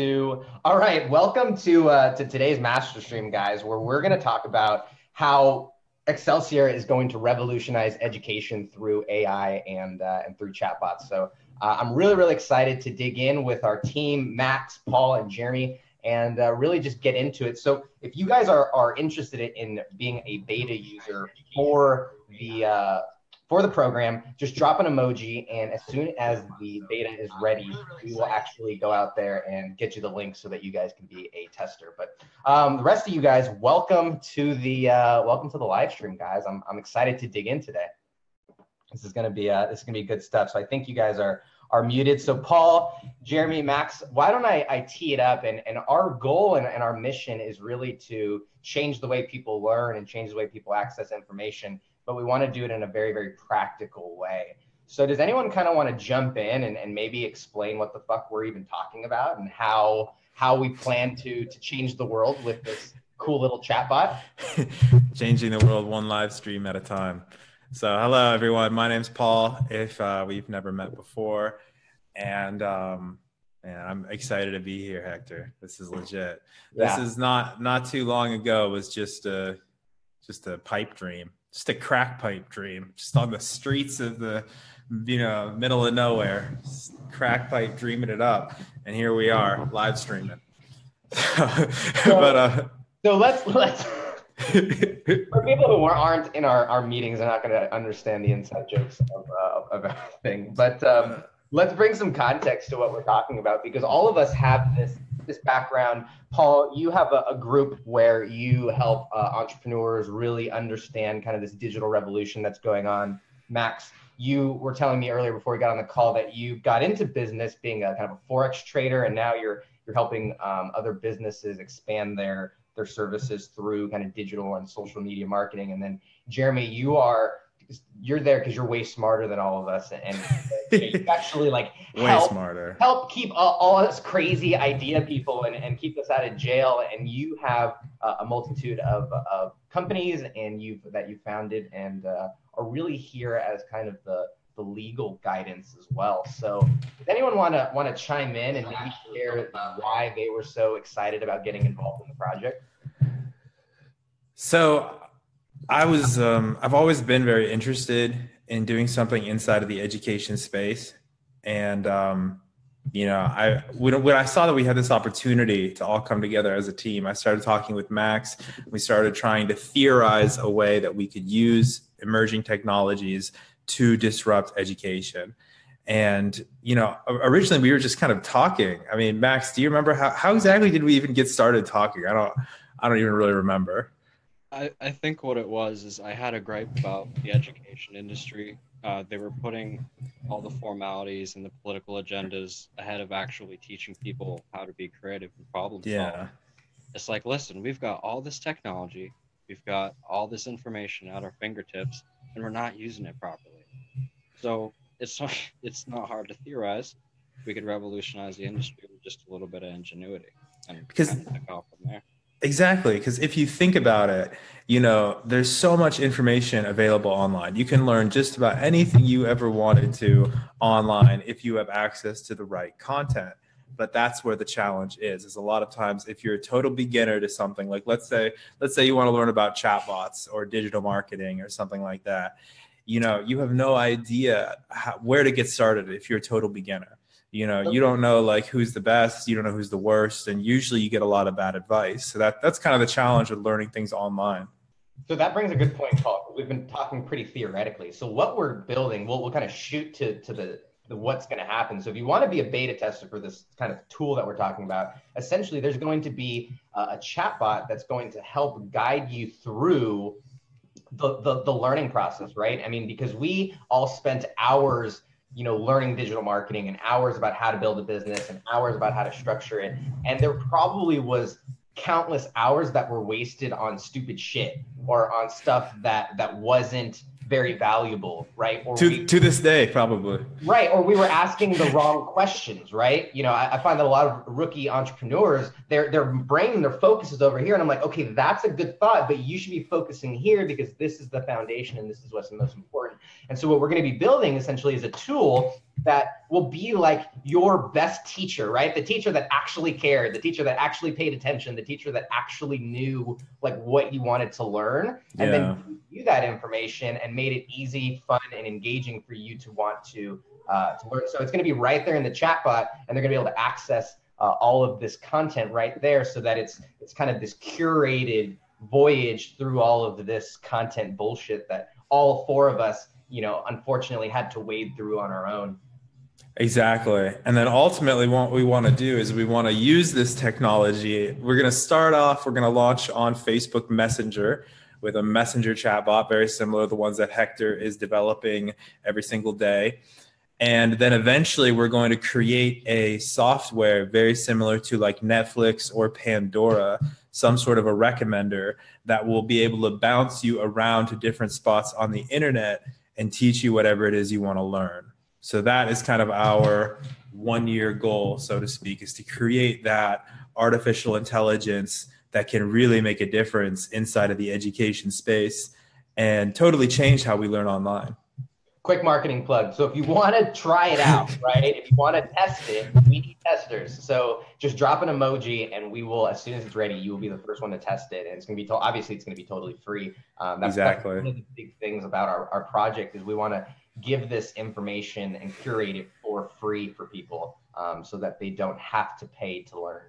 All right, welcome to uh, to today's master stream, guys, where we're going to talk about how Excelsior is going to revolutionize education through AI and uh, and through chatbots. So uh, I'm really really excited to dig in with our team, Max, Paul, and Jeremy, and uh, really just get into it. So if you guys are are interested in being a beta user for the uh, for the program, just drop an emoji, and as soon as the beta is ready, we will actually go out there and get you the link so that you guys can be a tester. But um, the rest of you guys, welcome to the uh, welcome to the live stream, guys. I'm I'm excited to dig in today. This is gonna be uh, this is gonna be good stuff. So I think you guys are are muted. So Paul, Jeremy, Max, why don't I, I tee it up? And, and our goal and, and our mission is really to change the way people learn and change the way people access information but we want to do it in a very, very practical way. So does anyone kind of want to jump in and, and maybe explain what the fuck we're even talking about and how how we plan to to change the world with this cool little chatbot? Changing the world one live stream at a time. So hello everyone, my name's Paul. If uh, we've never met before, and um, man, I'm excited to be here, Hector. This is legit. This is not not too long ago. It was just a just a pipe dream just a crack pipe dream, just on the streets of the you know middle of nowhere, crack pipe dreaming it up, and here we are live streaming. so, but uh, so let's let's for people who aren't in our, our meetings are not going to understand the inside jokes of, uh, of everything but um, let's bring some context to what we're talking about because all of us have this this background. Paul, you have a, a group where you help uh, entrepreneurs really understand kind of this digital revolution that's going on. Max, you were telling me earlier before we got on the call that you got into business being a kind of a forex trader, and now you're you're helping um, other businesses expand their their services through kind of digital and social media marketing. And then Jeremy, you are you're there because you're way smarter than all of us, and you actually like help, smarter. help keep all, all us crazy idea people and, and keep us out of jail. And you have uh, a multitude of, of companies and you that you founded and uh, are really here as kind of the the legal guidance as well. So, does anyone want to want to chime in and maybe share why they were so excited about getting involved in the project? So, I was um, I've always been very interested in doing something inside of the education space, and um, you know, I when, when I saw that we had this opportunity to all come together as a team, I started talking with Max. We started trying to theorize a way that we could use emerging technologies to disrupt education. And you know, originally we were just kind of talking. I mean, Max, do you remember how how exactly did we even get started talking? I don't I don't even really remember. I, I think what it was is I had a gripe about the education industry. Uh, they were putting all the formalities and the political agendas ahead of actually teaching people how to be creative and problem solve. Yeah. It's like, listen, we've got all this technology, we've got all this information at our fingertips, and we're not using it properly. So it's not, it's not hard to theorize. We could revolutionize the industry with just a little bit of ingenuity and because kind of take off from there. Exactly. Because if you think about it, you know, there's so much information available online. You can learn just about anything you ever wanted to online if you have access to the right content. But that's where the challenge is. Is a lot of times if you're a total beginner to something, like let's say, let's say you want to learn about chatbots or digital marketing or something like that, you know, you have no idea how, where to get started if you're a total beginner you know you don't know like who's the best you don't know who's the worst and usually you get a lot of bad advice. So that that's kind of the challenge with learning things online. So that brings a good point paul. We've been talking pretty theoretically. So what we're building we'll, we'll kind of shoot to to the, the what's going to happen. So if you want to be a beta tester for this kind of tool that we're talking about essentially there's going to be a chatbot that's going to help guide you through the, the the learning process right? I mean because we all spent hours you know, learning digital marketing and hours about how to build a business and hours about how to structure it. And there probably was countless hours that were wasted on stupid shit or on stuff that that wasn't very valuable, right? Or to we, to this day, probably. Right, or we were asking the wrong questions, right? You know, I, I, find that a lot of rookie entrepreneurs, their their brain, their focus is over here, and I'm like, okay, that's a good thought, but you should be focusing here because this is the foundation and this is what's the most important. And so, what we're going to be building essentially is a tool that will be like your best teacher, right? The teacher that actually cared, the teacher that actually paid attention, the teacher that actually knew like what you wanted to learn, and yeah. then you that information and made it easy, fun, and engaging for you to want to uh, to learn. So it's going to be right there in the chatbot, and they're going to be able to access uh, all of this content right there, so that it's it's kind of this curated voyage through all of this content bullshit that all four of us, you know, unfortunately had to wade through on our own. Exactly. And then ultimately, what we want to do is we want to use this technology. We're going to start off, we're going to launch on Facebook Messenger with a messenger chatbot, very similar to the ones that Hector is developing every single day. And then eventually, we're going to create a software very similar to like Netflix or Pandora, some sort of a recommender that will be able to bounce you around to different spots on the internet and teach you whatever it is you want to learn. So that is kind of our one year goal, so to speak, is to create that artificial intelligence that can really make a difference inside of the education space and totally change how we learn online. Quick marketing plug. So if you want to try it out, right? If you want to test it, we need testers. So just drop an emoji, and we will, as soon as it's ready, you will be the first one to test it. And it's going to be to- obviously it's going to be totally free. Um, that's exactly one of the big things about our, our project is we want to give this information and curate it for free for people um, so that they don't have to pay to learn.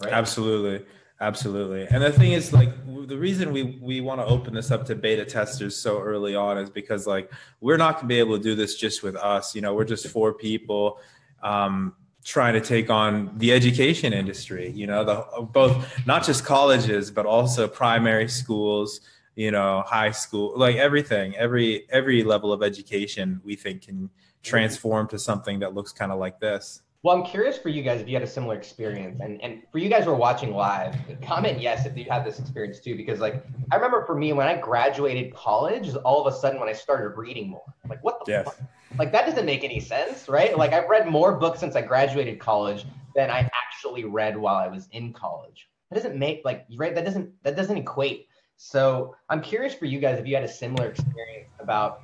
Right? Absolutely. Absolutely. And the thing is like the reason we we want to open this up to beta testers so early on is because like we're not going to be able to do this just with us, you know, we're just four people um trying to take on the education industry, you know, the both not just colleges but also primary schools, you know high school like everything every every level of education we think can transform to something that looks kind of like this. Well i'm curious for you guys if you had a similar experience and and for you guys who are watching live comment yes if you had this experience too because like i remember for me when i graduated college all of a sudden when i started reading more like what the fuck? Like that doesn't make any sense right? Like i've read more books since i graduated college than i actually read while i was in college. That doesn't make like right that doesn't that doesn't equate so I'm curious for you guys if you had a similar experience about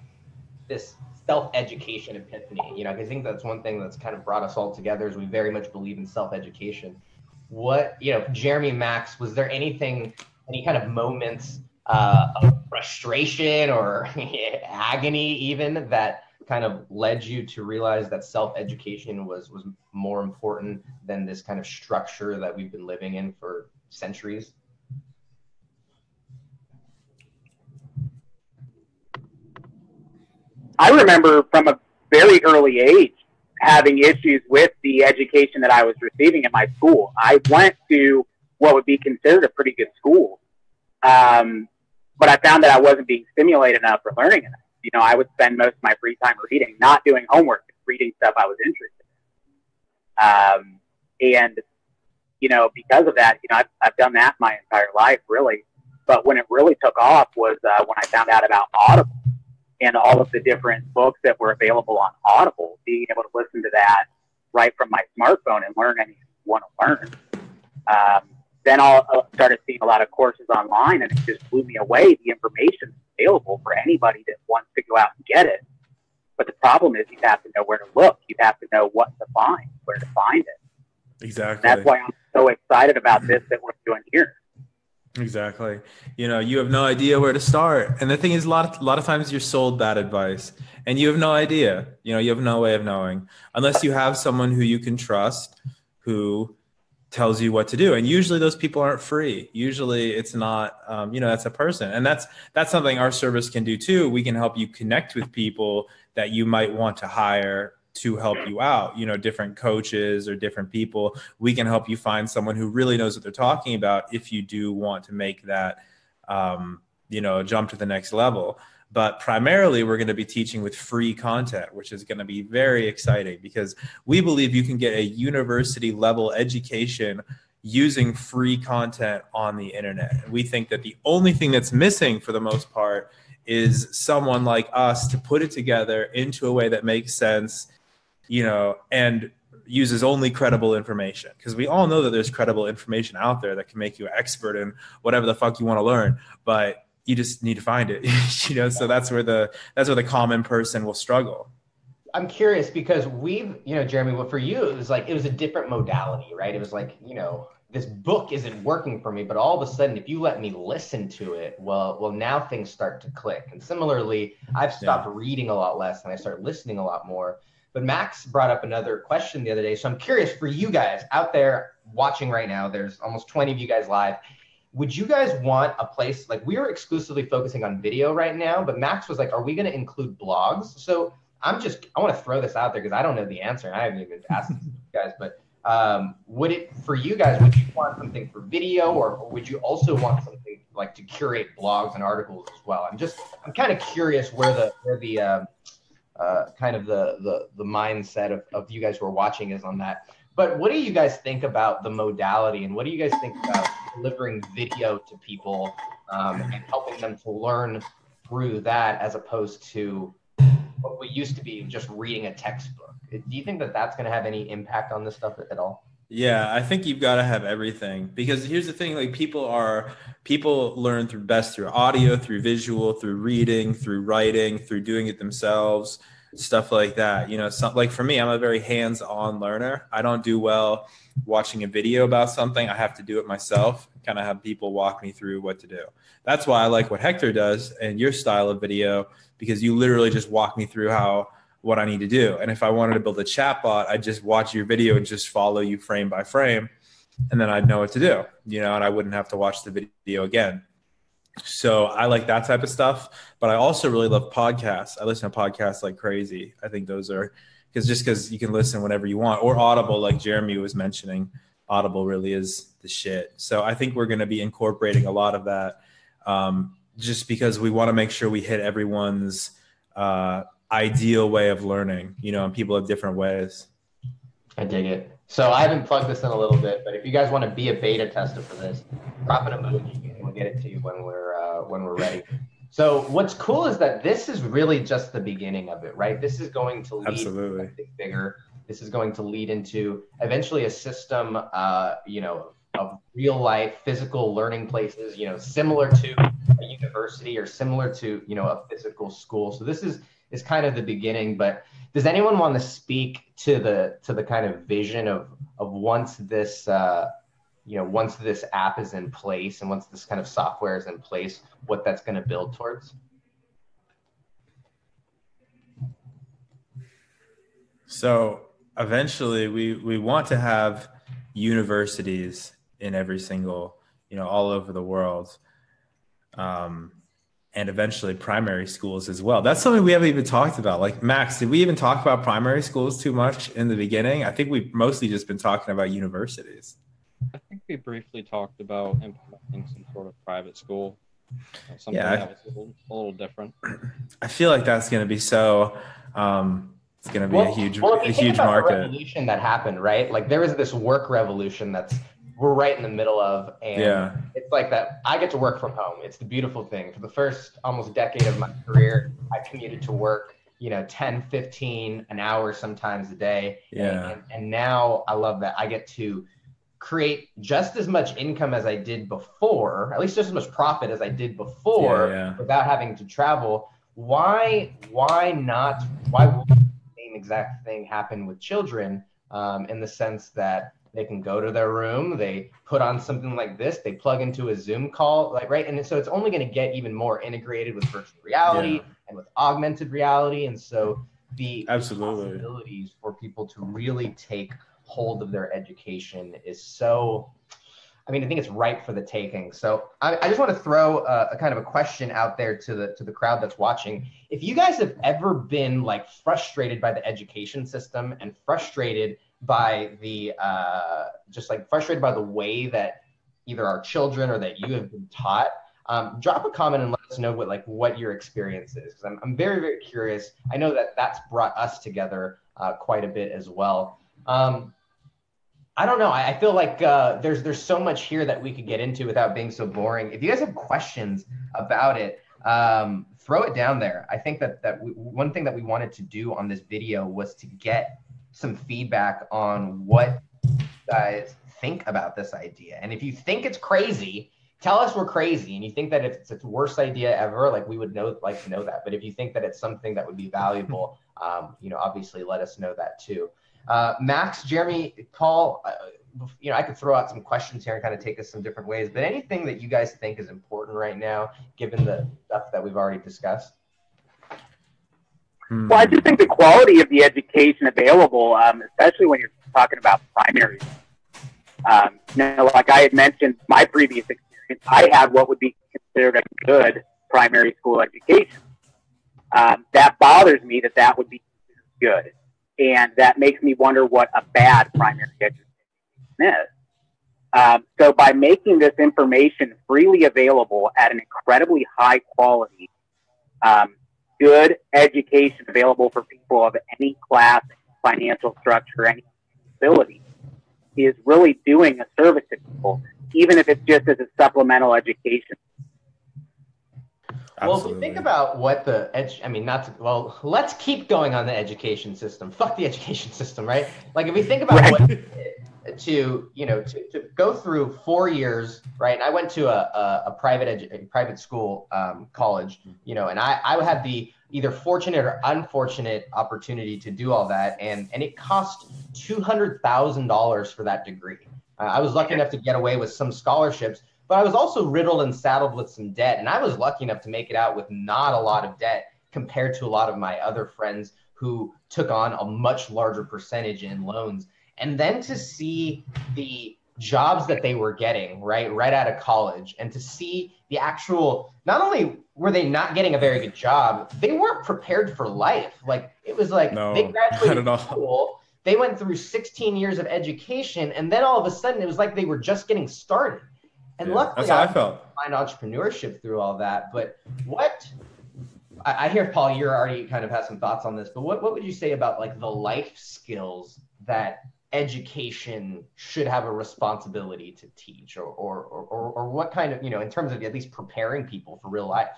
this self-education epiphany. You know, I think that's one thing that's kind of brought us all together is we very much believe in self-education. What you know, Jeremy Max, was there anything, any kind of moments uh, of frustration or agony even that kind of led you to realize that self-education was was more important than this kind of structure that we've been living in for centuries? I remember from a very early age having issues with the education that I was receiving in my school. I went to what would be considered a pretty good school, um, but I found that I wasn't being stimulated enough for learning enough. You know, I would spend most of my free time reading, not doing homework, reading stuff I was interested in. Um, and, you know, because of that, you know, I've, I've done that my entire life, really. But when it really took off was uh, when I found out about Audible and all of the different books that were available on Audible, being able to listen to that right from my smartphone and learn anything you want to learn. Um, then I started seeing a lot of courses online, and it just blew me away. The information is available for anybody that wants to go out and get it. But the problem is, you have to know where to look. You have to know what to find, where to find it. Exactly. And that's why I'm so excited about this that we're doing here. Exactly. You know, you have no idea where to start. And the thing is, a lot, of, a lot of times you're sold bad advice and you have no idea. You know, you have no way of knowing unless you have someone who you can trust who tells you what to do. And usually those people aren't free. Usually it's not, um, you know, that's a person. And that's, that's something our service can do too. We can help you connect with people that you might want to hire to help you out you know different coaches or different people. We can help you find someone who really knows what they're talking about if you do want to make that um, you know jump to the next level. But primarily we're going to be teaching with free content which is going to be very exciting because we believe you can get a university level education using free content on the internet. We think that the only thing that's missing for the most part is someone like us to put it together into a way that makes sense you know, and uses only credible information because we all know that there's credible information out there that can make you an expert in whatever the fuck you want to learn, but you just need to find it, you know. So that's where the that's where the common person will struggle. I'm curious because we've, you know, Jeremy, well, for you, it was like, it was a different modality, right? It was like, you know, this book isn't working for me, but all of a sudden, if you let me listen to it, well, well, now things start to click. And similarly, I've stopped yeah. reading a lot less and I start listening a lot more. But Max brought up another question the other day. So I'm curious for you guys out there watching right now, there's almost 20 of you guys live. Would you guys want a place like we are exclusively focusing on video right now? But Max was like, are we going to include blogs? So I'm just, I want to throw this out there because I don't know the answer. I haven't even asked you guys, but um, would it for you guys? Would you want something for video, or, or would you also want something like to curate blogs and articles as well? I'm just I'm kind of curious where the where the uh, uh, kind of the the the mindset of, of you guys who are watching is on that. But what do you guys think about the modality, and what do you guys think about delivering video to people um, and helping them to learn through that, as opposed to what we used to be just reading a textbook? Do you think that that's going to have any impact on this stuff at all? Yeah, I think you've got to have everything because here's the thing: like people are people learn through best through audio, through visual, through reading, through writing, through doing it themselves, stuff like that. You know, some, like for me, I'm a very hands-on learner. I don't do well watching a video about something. I have to do it myself. Kind of have people walk me through what to do. That's why I like what Hector does and your style of video because you literally just walk me through how what I need to do. And if I wanted to build a chatbot, I'd just watch your video and just follow you frame by frame, and then I'd know what to do, you know, and I wouldn't have to watch the video again. So I like that type of stuff, but I also really love podcasts. I listen to podcasts like crazy. I think those are because just because you can listen whenever you want, or Audible, like Jeremy was mentioning, Audible really is the shit. So I think we're going to be incorporating a lot of that, um, just because we want to make sure we hit everyone's uh, ideal way of learning, you know, and people have different ways. I dig it. So I haven't plugged this in a little bit, but if you guys want to be a beta tester for this, drop an emoji and we'll get it to you when we're uh, when we're ready. So what's cool is that this is really just the beginning of it, right? This is going to lead Absolutely. bigger. This is going to lead into eventually a system, uh, you know, of real life physical learning places, you know, similar to a university or similar to you know a physical school. So this is is kind of the beginning. But does anyone want to speak to the to the kind of vision of of once this uh, you know once this app is in place and once this kind of software is in place, what that's going to build towards? So eventually, we we want to have universities in every single you know all over the world. Um, and eventually primary schools as well. That's something we haven't even talked about. Like Max, did we even talk about primary schools too much in the beginning? I think we've mostly just been talking about universities. I think we briefly talked about implementing some sort of private school. Something yeah, that was a little, a little different. I feel like that's going to be so. Um, it's going to be well, a huge, well, a huge market. The revolution that happened, right? Like there was this work revolution that's we're right in the middle of and yeah. it's like that i get to work from home. It's the beautiful thing. For the first almost decade of my career i commuted to work you know 10 15 an hour sometimes a day. Yeah. And, and now i love that. I get to create just as much income as i did before at least just as much profit as i did before yeah, yeah. without having to travel. Why why not why would the same exact thing happen with children um, in the sense that they can go to their room, they put on something like this, they plug into a Zoom call, like right, and so it's only going to get even more integrated with virtual reality yeah. and with augmented reality, and so the absolutely possibilities for people to really take hold of their education is so. I mean, I think it's ripe for the taking. So I, I just want to throw a, a kind of a question out there to the to the crowd that's watching. If you guys have ever been like frustrated by the education system and frustrated by the uh, just like frustrated by the way that either our children or that you have been taught um, drop a comment and let us know what like what your experience is because I'm, I'm very very curious. I know that that's brought us together uh, quite a bit as well. Um, i don't know. I, I feel like uh, there's there's so much here that we could get into without being so boring. If you guys have questions about it um, throw it down there. I think that that we, one thing that we wanted to do on this video was to get some feedback on what you guys think about this idea. And if you think it's crazy, tell us we're crazy. And you think that if it's the worst idea ever, like we would know, like to know that. But if you think that it's something that would be valuable, um, you know, obviously let us know that too. Uh, Max, Jeremy, Paul, uh, you know, I could throw out some questions here and kind of take us some different ways, but anything that you guys think is important right now, given the stuff that we've already discussed? Well, I just think the quality of the education available, um, especially when you're talking about primary. Um, you know, like I had mentioned, my previous experience, I had what would be considered a good primary school education. Um, that bothers me that that would be good, and that makes me wonder what a bad primary education is. Um, so, by making this information freely available at an incredibly high quality, um, good education available for people of any class, financial structure, any ability, is really doing a service to people, even if it's just as a supplemental education. Well, if you think about what the edge, I mean, not to, well, let's keep going on the education system. Fuck the education system, right? Like if we think about right. what to, you know, to, to go through four years, right? And I went to a, a, a private edu- private school, um, college, you know, and I, I had the either fortunate or unfortunate opportunity to do all that. And, and it cost $200,000 for that degree. Uh, I was lucky enough to get away with some scholarships, but I was also riddled and saddled with some debt. And I was lucky enough to make it out with not a lot of debt compared to a lot of my other friends who took on a much larger percentage in loans. And then to see the jobs that they were getting right right out of college and to see the actual not only were they not getting a very good job they weren't prepared for life. Like it was like no, they graduated school they went through 16 years of education and then all of a sudden it was like they were just getting started. And yeah, luckily I, I felt. find entrepreneurship through all that but what I, I hear paul you're already kind of had some thoughts on this but what, what would you say about like the life skills that education should have a responsibility to teach or, or, or, or what kind of, you know, in terms of at least preparing people for real life?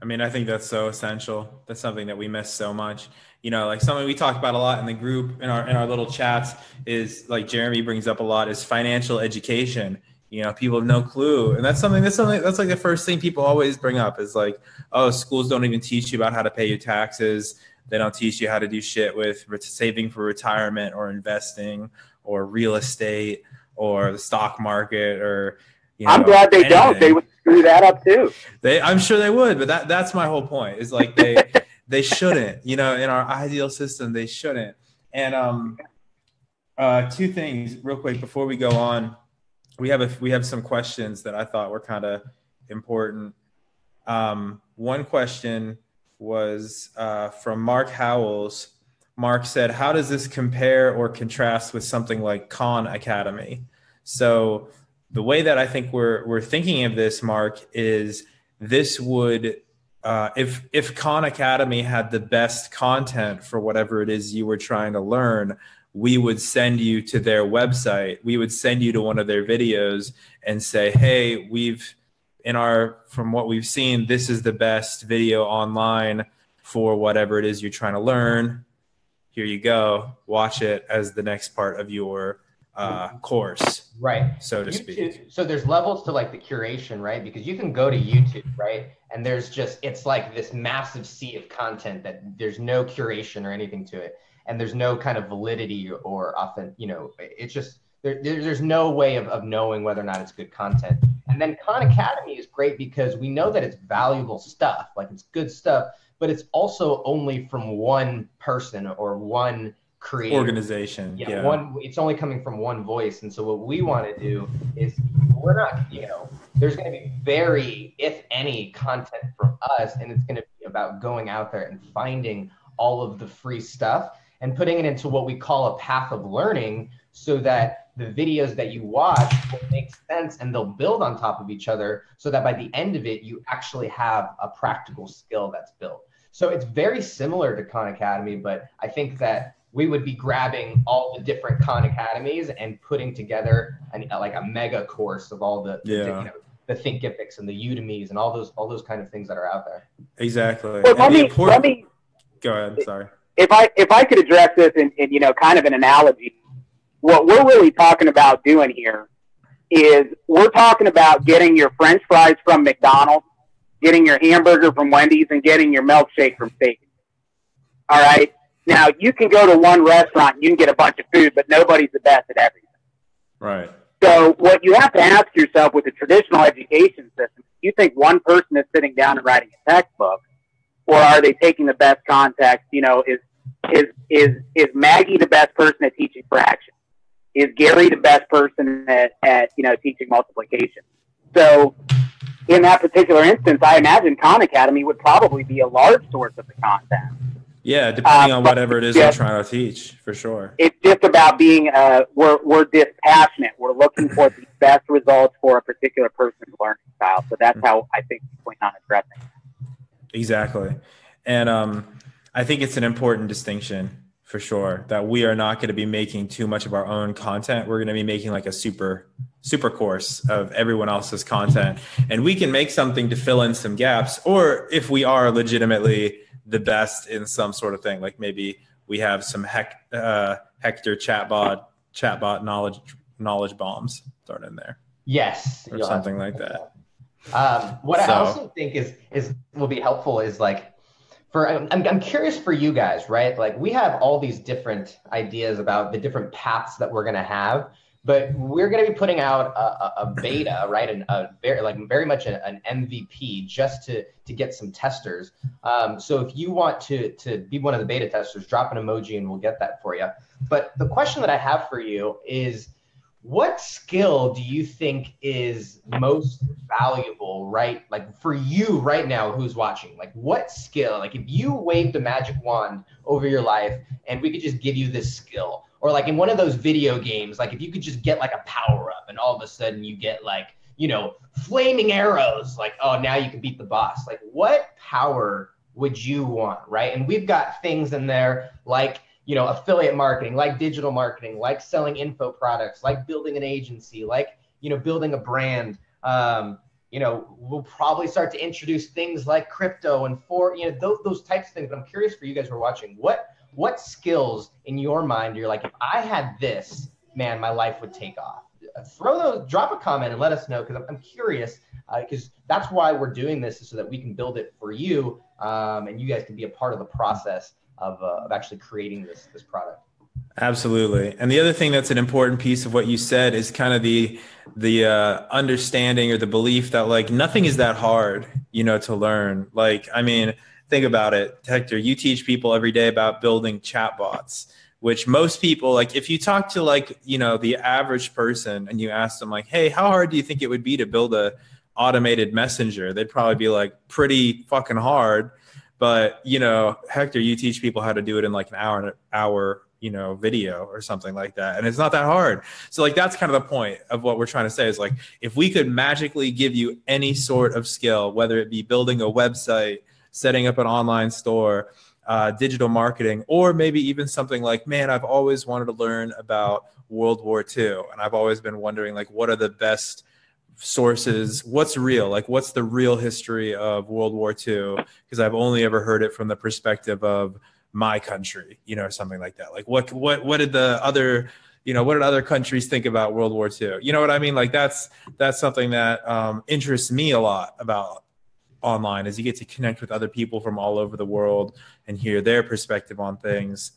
I mean, I think that's so essential. That's something that we miss so much. You know, like something we talk about a lot in the group in our in our little chats is like Jeremy brings up a lot is financial education. You know, people have no clue, and that's something that's something that's like the first thing people always bring up is like, oh, schools don't even teach you about how to pay your taxes. They don't teach you how to do shit with saving for retirement or investing or real estate or the stock market or. You know, I'm glad they anything. don't. They would screw that up too. They, I'm sure they would, but that that's my whole point. Is like they they shouldn't. You know, in our ideal system, they shouldn't. And um, uh, two things real quick before we go on. We have a we have some questions that I thought were kind of important. Um, one question was uh, from Mark Howells. Mark said, How does this compare or contrast with something like Khan Academy? So, the way that I think we're, we're thinking of this, Mark, is this would, uh, if, if Khan Academy had the best content for whatever it is you were trying to learn, we would send you to their website. We would send you to one of their videos and say, Hey, we've, in our from what we've seen this is the best video online for whatever it is you're trying to learn. Here you go. Watch it as the next part of your uh, course right. so to YouTube, speak. So there's levels to like the curation right? Because you can go to youtube right? And there's just it's like this massive sea of content that there's no curation or anything to it. And there's no kind of validity or often you know it's just there, there's no way of, of knowing whether or not it's good content and then Khan Academy is great because we know that it's valuable stuff, like it's good stuff, but it's also only from one person or one creator organization. Yeah, yeah, one. It's only coming from one voice, and so what we want to do is we're not, you know, there's going to be very, if any, content from us, and it's going to be about going out there and finding all of the free stuff and putting it into what we call a path of learning, so that the videos that you watch will make sense and they'll build on top of each other so that by the end of it, you actually have a practical skill that's built. So it's very similar to Khan Academy, but I think that we would be grabbing all the different Khan Academies and putting together an, like a mega course of all the, yeah. the, you know, the Thinkifics and the Udemy's and all those all those kind of things that are out there. Exactly. Well, let me, important... let me go ahead. Sorry. If I if I could address this in, in you know kind of an analogy, what we're really talking about doing here is we're talking about getting your French fries from McDonald's, getting your hamburger from Wendy's and getting your milkshake from Steak. All right. Now you can go to one restaurant, and you can get a bunch of food, but nobody's the best at everything. Right. So what you have to ask yourself with the traditional education system, you think one person is sitting down and writing a textbook, or are they taking the best context? You know, is is is is Maggie the best person at teaching fraction? Is Gary the best person at, at you know teaching multiplication? So in that particular instance, I imagine Khan Academy would probably be a large source of the content. Yeah, depending uh, on whatever it is just, I'm trying to teach, for sure. It's just about being uh, we're we're dispassionate. We're looking for the best results for a particular person's learning style. So that's mm-hmm. how I think we point on addressing. Exactly, and um, I think it's an important distinction for sure that we are not going to be making too much of our own content. We're going to be making like a super super course of everyone else's content, and we can make something to fill in some gaps, or if we are legitimately the best in some sort of thing. Like maybe we have some hec, uh, Hector chatbot chatbot knowledge knowledge bombs thrown in there. Yes, or something like that. Um, what so, I also think is is will be helpful is like for I'm, I'm curious for you guys, right? Like we have all these different ideas about the different paths that we're gonna have but we're going to be putting out a, a beta, right, and a very like very much a, an MVP just to to get some testers. Um, so if you want to to be one of the beta testers, drop an emoji and we'll get that for you. But the question that I have for you is, what skill do you think is most valuable, right? Like for you right now, who's watching? Like what skill? Like if you waved a magic wand over your life and we could just give you this skill or like in one of those video games, like if you could just get like a power up and all of a sudden you get like, you know, flaming arrows, like, oh, now you can beat the boss. Like, what power would you want, right? And we've got things in there like, you know, affiliate marketing, like digital marketing, like selling info products, like building an agency, like, you know, building a brand. Um, you know, we'll probably start to introduce things like crypto and for, you know, those, those types of things. But I'm curious for you guys who are watching, what what skills in your mind you're like, if I had this, man, my life would take off? Throw those, drop a comment and let us know because I'm, I'm, curious because uh, that's why we're doing this is so that we can build it for you um, and you guys can be a part of the process of, uh, of actually creating this this product. Absolutely. And the other thing that's an important piece of what you said is kind of the the uh, understanding or the belief that like nothing is that hard, you know, to learn. Like, I mean, think about it, Hector, you teach people every day about building chatbots, which most people like if you talk to like, you know, the average person and you ask them like, "Hey, how hard do you think it would be to build a automated messenger?" They'd probably be like, "Pretty fucking hard." But, you know, Hector, you teach people how to do it in like an hour an hour you know video or something like that and it's not that hard so like that's kind of the point of what we're trying to say is like if we could magically give you any sort of skill whether it be building a website setting up an online store, uh, digital marketing, or maybe even something like, man, I've always wanted to learn about World War II. And I've always been wondering, like, what are the best sources? What's real? Like, what's the real history of World War II? Because I've only ever heard it from the perspective of my country, you know, or something like that. Like, what, what, what did the other, you know, what did other countries think about World War II? You know what I mean? Like, that's, that's something that um, interests me a lot about online is you get to connect with other people from all over the world and hear their perspective on things.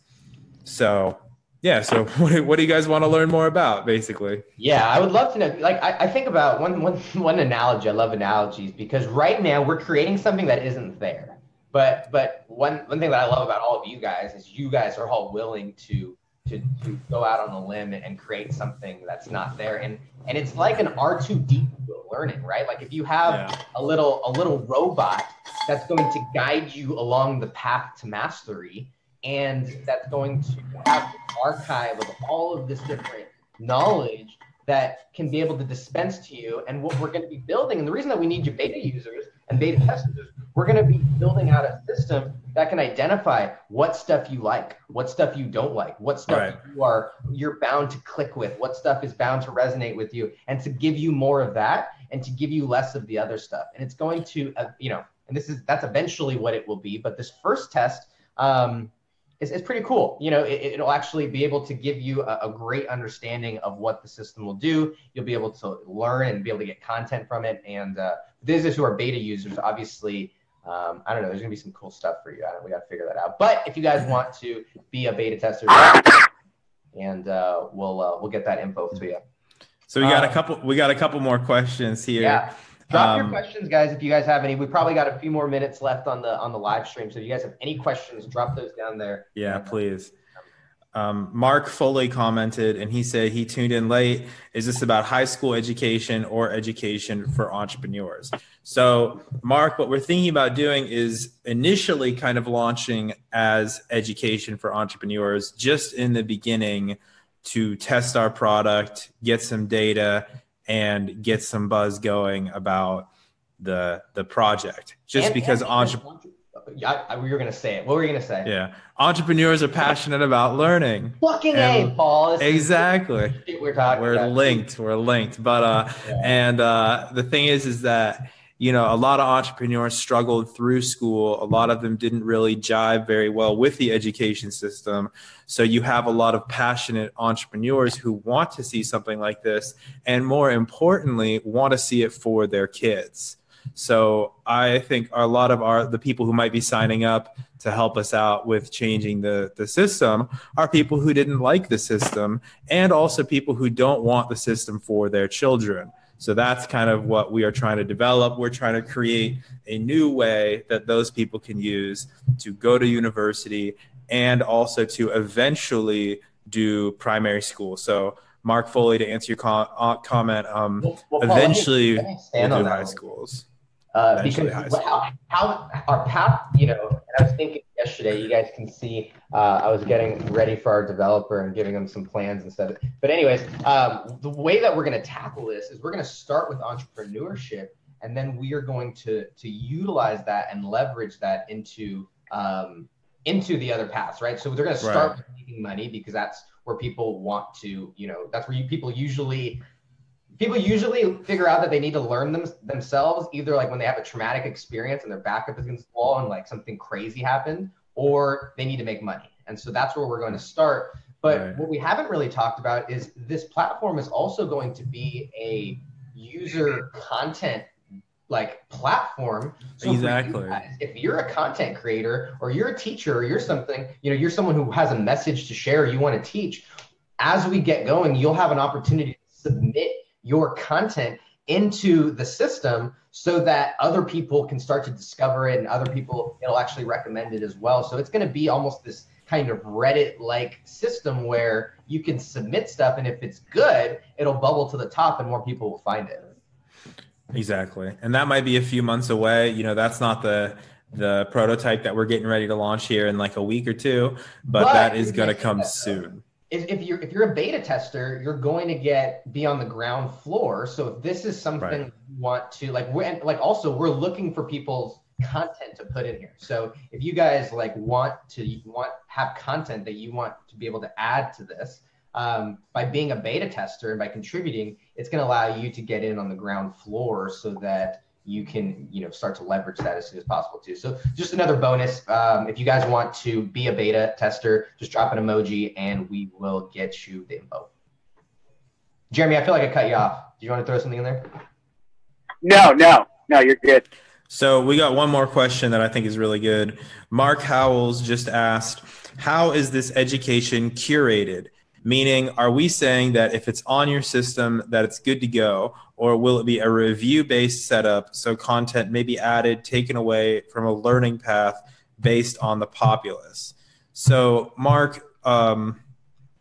So yeah, so what, what do you guys want to learn more about basically? Yeah, I would love to know. Like I, I think about one, one, one analogy. I love analogies because right now we're creating something that isn't there. But but one one thing that I love about all of you guys is you guys are all willing to to, to go out on a limb and create something that's not there. And and it's like an R2D learning, right? Like if you have yeah. a little a little robot that's going to guide you along the path to mastery, and that's going to have an archive of all of this different knowledge that can be able to dispense to you. And what we're going to be building, and the reason that we need you beta users and beta testers, we're going to be building out a system that can identify what stuff you like, what stuff you don't like, what stuff right. you are you're bound to click with, what stuff is bound to resonate with you, and to give you more of that and to give you less of the other stuff. And it's going to, uh, you know, and this is that's eventually what it will be. But this first test um, is, is pretty cool. You know, it, will actually be able to give you a, a, great understanding of what the system will do. You'll be able to learn and be able to get content from it. And uh, those who are beta users, obviously, um, I don't know. There's gonna be some cool stuff for you. I don't, we got to figure that out. But if you guys want to be a beta tester, and uh, we'll uh, we'll get that info to you. So we got um, a couple. We got a couple more questions here. Yeah. Drop um, your questions, guys, if you guys have any. We probably got a few more minutes left on the on the live stream. So if you guys have any questions, drop those down there. Yeah, please. Um, Mark Foley commented and he said he tuned in late. Is this about high school education or education for entrepreneurs? So, Mark, what we're thinking about doing is initially kind of launching as education for entrepreneurs just in the beginning to test our product, get some data, and get some buzz going about the the project. Just and, because entrepreneurs I, we were gonna say it. What were you gonna say? Yeah, entrepreneurs are passionate about learning. Fucking a, Paul. This exactly. We're talking. We're about. linked. We're linked. But uh, yeah. and uh, the thing is, is that you know a lot of entrepreneurs struggled through school. A lot of them didn't really jive very well with the education system. So you have a lot of passionate entrepreneurs who want to see something like this, and more importantly, want to see it for their kids. So I think a lot of our the people who might be signing up to help us out with changing the the system are people who didn't like the system and also people who don't want the system for their children. So that's kind of what we are trying to develop. We're trying to create a new way that those people can use to go to university and also to eventually do primary school. So Mark Foley, to answer your com- uh, comment, um, well, well, eventually we'll do high schools. Uh, because how, how our path, you know, I was thinking yesterday, you guys can see uh, I was getting ready for our developer and giving them some plans and stuff. But anyways, um, the way that we're going to tackle this is we're going to start with entrepreneurship, and then we are going to to utilize that and leverage that into um, into the other paths, right? So they're going to start right. making money because that's where people want to, you know, that's where you, people usually people usually figure out that they need to learn them themselves either like when they have a traumatic experience and their back up against the wall and like something crazy happened or they need to make money and so that's where we're going to start but right. what we haven't really talked about is this platform is also going to be a user content like platform. So exactly. You guys, if you're a content creator or you're a teacher or you're something, you know, you're someone who has a message to share, you want to teach. As we get going, you'll have an opportunity to submit your content into the system so that other people can start to discover it and other people it'll actually recommend it as well. So it's going to be almost this kind of reddit like system where you can submit stuff and if it's good it'll bubble to the top and more people will find it. Exactly. And that might be a few months away. You know that's not the the prototype that we're getting ready to launch here in like a week or two but, but that is going to come soon if, if you're if you're a beta tester, you're going to get be on the ground floor. So if this is something right. you want to like, we're, like also we're looking for people's content to put in here. So if you guys like want to want have content that you want to be able to add to this, um, by being a beta tester and by contributing, it's going to allow you to get in on the ground floor so that you can you know start to leverage that as soon as possible too. So just another bonus. Um, if you guys want to be a beta tester, just drop an emoji and we will get you the info. Jeremy, I feel like I cut you off. Do you want to throw something in there? No, no, no, you're good. So we got one more question that I think is really good. Mark Howells just asked, "How is this education curated?" Meaning, are we saying that if it's on your system, that it's good to go, or will it be a review-based setup so content may be added, taken away from a learning path based on the populace? So, Mark. Um,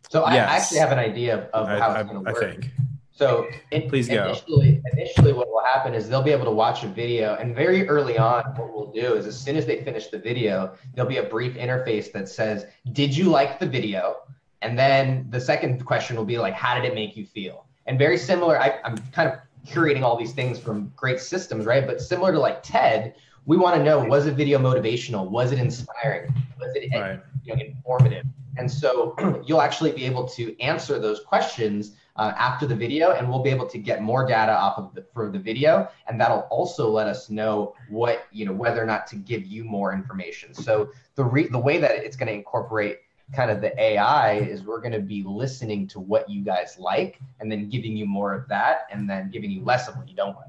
so I yes. actually have an idea of, how I, it's going to work. I think. So it, please go. Initially, initially, what will happen is they'll be able to watch a video, and very early on, what we'll do is as soon as they finish the video, there'll be a brief interface that says, "Did you like the video?" And then the second question will be like, how did it make you feel? And very similar, I, I'm kind of curating all these things from great systems, right? But similar to like TED, we want to know was a video motivational? Was it inspiring? Was it right. you know, informative? And so you'll actually be able to answer those questions uh, after the video, and we'll be able to get more data off of the, for the video, and that'll also let us know what you know whether or not to give you more information. So the re- the way that it's going to incorporate kind of the AI is we're going to be listening to what you guys like and then giving you more of that and then giving you less of what you don't like.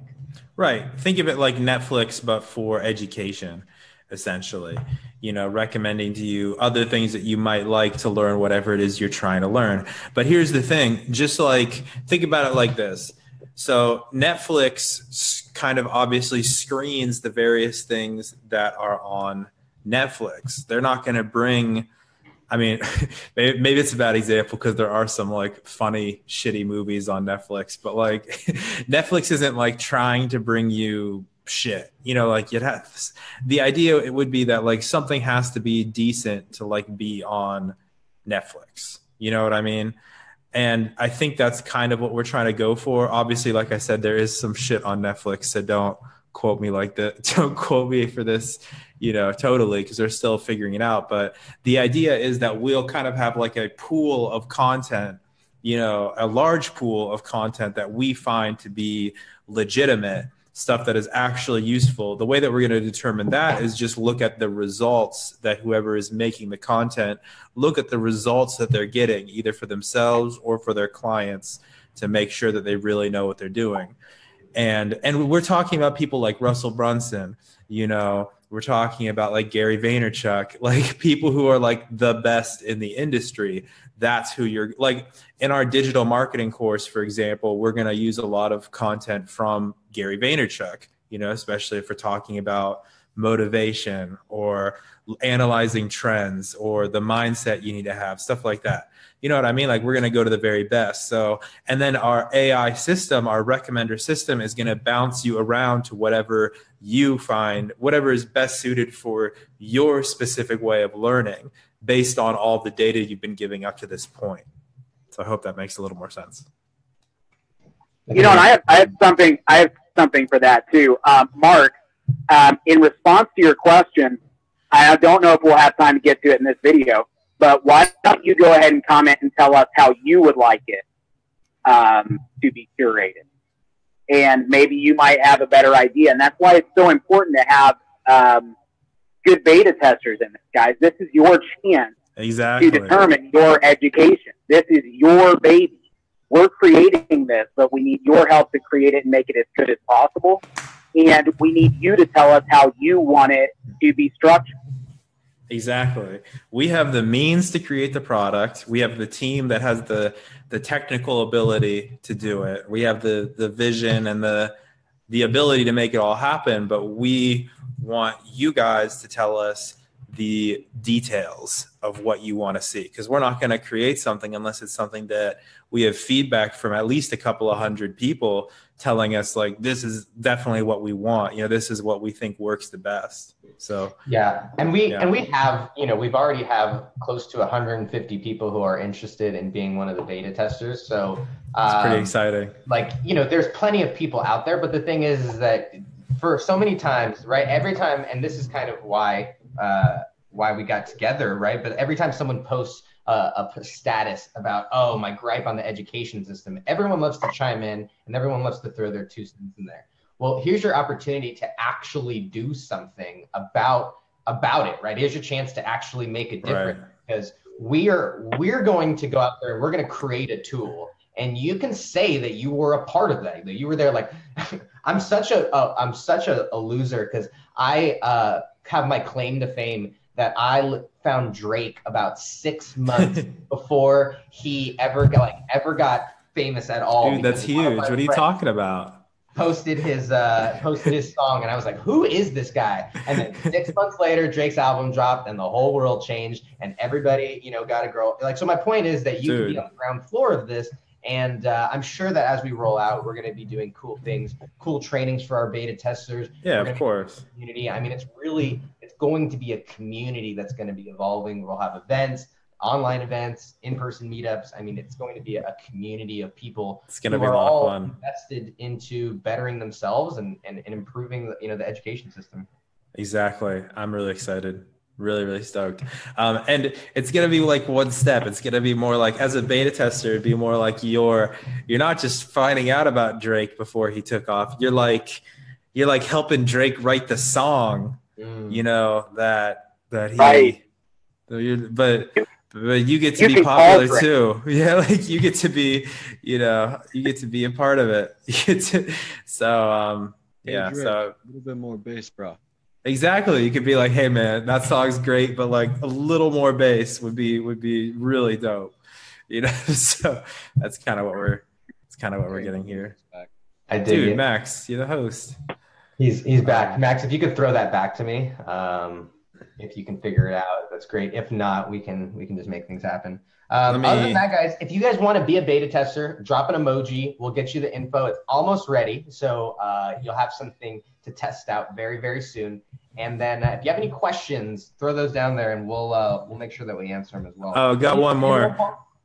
Right. Think of it like Netflix, but for education, essentially. You know, recommending to you other things that you might like to learn, whatever it is you're trying to learn. But here's the thing just like, think about it like this. So, Netflix kind of obviously screens the various things that are on Netflix. They're not going to bring I mean, maybe, it's a bad example because there are some like funny, shitty movies on Netflix, but like Netflix isn't like trying to bring you shit. You know, like it has the idea it would be that like something has to be decent to like be on Netflix. You know what I mean? And I think that's kind of what we're trying to go for. Obviously, like I said, there is some shit on Netflix, so don't quote me like that. Don't quote me for this you know, totally, because they're still figuring it out. But the idea is that we'll kind of have like a pool of content, you know, a large pool of content that we find to be legitimate stuff that is actually useful. The way that we're going to determine that is just look at the results that whoever is making the content, look at the results that they're getting, either for themselves or for their clients, to make sure that they really know what they're doing. And and we're talking about people like Russell Brunson, you know, we're talking about like Gary Vaynerchuk, like people who are like the best in the industry. That's who you're like in our digital marketing course, for example, we're going to use a lot of content from Gary Vaynerchuk, you know, especially if we're talking about motivation or analyzing trends or the mindset you need to have, stuff like that. You know what I mean? Like we're going to go to the very best. So, and then our AI system, our recommender system is going to bounce you around to whatever you find, whatever is best suited for your specific way of learning based on all the data you've been giving up to this point. So I hope that makes a little more sense. You know, and I have, I have something, I have something for that too. Um, Mark, um, in response to your question, I don't know if we'll have time to get to it in this video, but why don't you go ahead and comment and tell us how you would like it um, to be curated? And maybe you might have a better idea. And that's why it's so important to have um, good beta testers in this, guys. This is your chance exactly. to determine your education. This is your baby. We're creating this, but we need your help to create it and make it as good as possible. And we need you to tell us how you want it to be structured. Exactly. We have the means to create the product. We have the team that has the the technical ability to do it. We have the the vision and the the ability to make it all happen, but we want you guys to tell us the details of what you want to see because we're not going to create something unless it's something that we have feedback from at least a couple of hundred people telling us like this is definitely what we want you know this is what we think works the best. So yeah and we yeah. and we have you know we've already have close to 150 people who are interested in being one of the beta testers. So it's um, pretty exciting. like you know there's plenty of people out there but the thing is, is that for so many times right every time and this is kind of why uh why we got together right but every time someone posts a, a status about, oh, my gripe on the education system. Everyone loves to chime in and everyone loves to throw their two cents in there. Well, here's your opportunity to actually do something about about it, right? Here's your chance to actually make a difference right. because we are we're going to go out there and we're going to create a tool and you can say that you were a part of that that you were there like i'm such a am such a, a loser because i uh, have my claim to fame that I found Drake about six months before he ever got like ever got famous at all. Dude, that's huge. What are you talking about? Posted his uh posted his song and I was like, who is this guy? And then six months later, Drake's album dropped and the whole world changed and everybody, you know, got a girl. Like so my point is that you Dude. can be on the ground floor of this and uh, I'm sure that as we roll out, we're going to be doing cool things, cool trainings for our beta testers. Yeah, of course. Community. I mean, it's really going to be a community that's going to be evolving. We'll have events, online events, in-person meetups. I mean, it's going to be a community of people. It's going to be a lot of fun. Invested into bettering themselves and, and, and improving, the, you know, the education system. Exactly. I'm really excited. Really, really stoked. Um, and it's gonna be like one step. It's gonna be more like as a beta tester, it'd be more like you're you're not just finding out about Drake before he took off. You're like you're like helping Drake write the song mm. you know that that he right. but but you get to you be popular too yeah like you get to be you know you get to be a part of it you get to so um yeah, Drake, so a little bit more bass, bro. exactly, you could be like, "Hey, man, that song's great, but like a little more bass would be would be really dope." You know, so that's kind of what we're it's kind of what we're getting here. I dig Dude, it. Max, you're the host. He's he's back. Max, if you could throw that back to me, um, if you can figure it out, that's great. If not, we can we can just make things happen. Um, Let Other than that, guys, if you guys want to be a beta tester, drop an emoji. We'll get you the info. It's almost ready, so uh, you'll have something to test out very very soon. And then uh, if you have any questions, throw those down there, and we'll uh, we'll make sure that we answer them as well. Oh, got one more.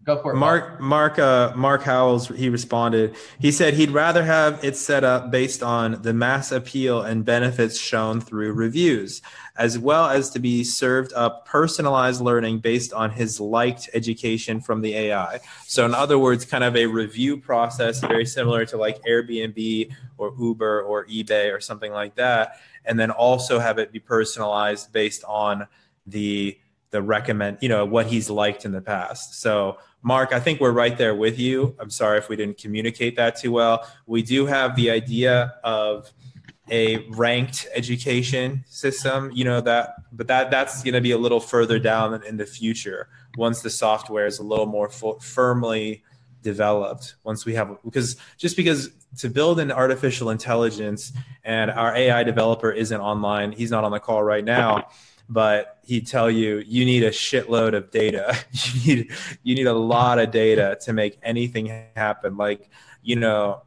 Go for it. Mark Mark uh, Mark Howells he responded. He said he'd rather have it set up based on the mass appeal and benefits shown through reviews, as well as to be served up personalized learning based on his liked education from the AI. So in other words, kind of a review process very similar to like Airbnb or Uber or eBay or something like that, and then also have it be personalized based on the the recommend you know what he's liked in the past so mark i think we're right there with you. I'm sorry if we didn't communicate that too well. We do have the idea of a ranked education system you know that but that that's going to be a little further down in the future once the software is a little more fu- firmly developed once we have because just because to build an artificial intelligence and our ai developer isn't online he's not on the call right now but he'd tell you you need a shitload of data. You need you need a lot of data to make anything happen. Like you know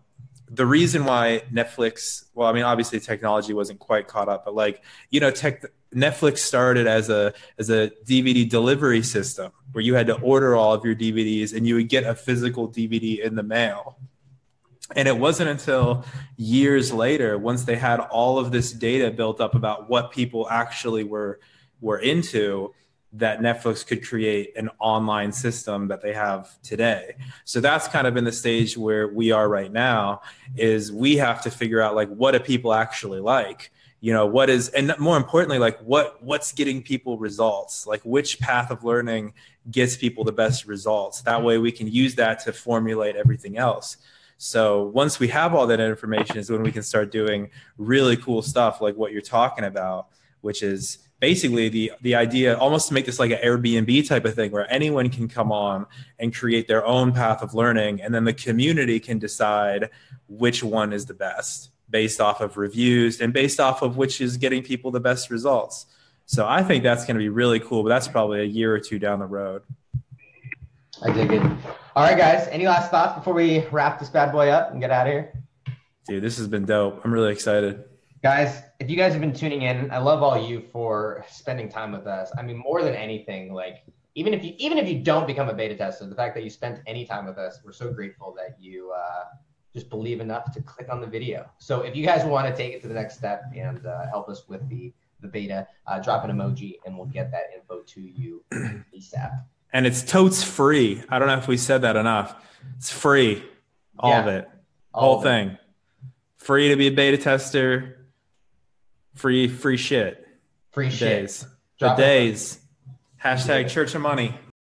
the reason why netflix well i mean obviously technology wasn't quite caught up but like you know tech netflix started as a as a dvd delivery system where you had to order all of your dvds and you would get a physical dvd in the mail and it wasn't until years later, once they had all of this data built up about what people actually were were into, that Netflix could create an online system that they have today. So that's kind of in the stage where we are right now. Is we have to figure out like what do people actually like? You know what is, and more importantly, like what what's getting people results? Like which path of learning gets people the best results? That way we can use that to formulate everything else. So once we have all that information is when we can start doing really cool stuff like what you're talking about, which is basically the the idea almost to make this like an Airbnb type of thing where anyone can come on and create their own path of learning and then the community can decide which one is the best based off of reviews and based off of which is getting people the best results. So I think that's going to be really cool, but that's probably a year or two down the road. I dig it. All right, guys. Any last thoughts before we wrap this bad boy up and get out of here? Dude, this has been dope. I'm really excited. Guys, if you guys have been tuning in, I love all you for spending time with us. I mean, more than anything, like even if you even if you don't become a beta tester, the fact that you spent any time with us, we're so grateful that you uh, just believe enough to click on the video. So if you guys want to take it to the next step and uh, help us with the the beta, uh, drop an emoji and we'll get that info to you ASAP. And it's totes free. I don't know if we said that enough. It's free, all of Yeah. it, whole of it. thing, free to be a beta tester. Free, free shit. Free shit. Days. Drop the days. Hashtag Church of Money.